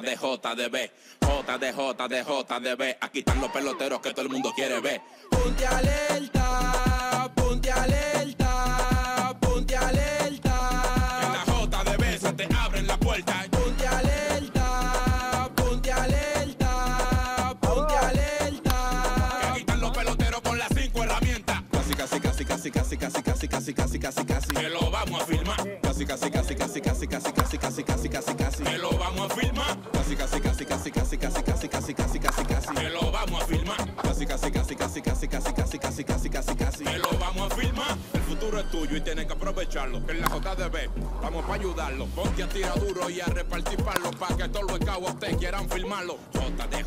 de J de B, J de J de J de B. Aquí están los peloteros que todo el mundo quiere ver. Ponte alerta, ponte alerta, ponte alerta. En la J de B se te abren la puerta. Ponte alerta, ponte alerta, ponte alerta. Aquí están los peloteros con las cinco herramientas. Casi, casi, casi, casi, casi, casi, vamos a filmar, Casi, casi, casi, casi, casi, casi, casi, casi, casi, casi, casi. que lo vamos a filmar, Casi, casi, casi, casi, casi, casi, casi, casi, casi, casi, casi. que lo vamos a filmar, Casi, casi, casi, casi, casi, casi, casi, casi, casi, casi, casi. que lo vamos a filmar. El futuro es tuyo y tienes que aprovecharlo. En la J de B vamos para ayudarlo. Ponte a tirar duro y a repartir palos para que todos los cabos te quieran filmarlo. J de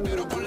little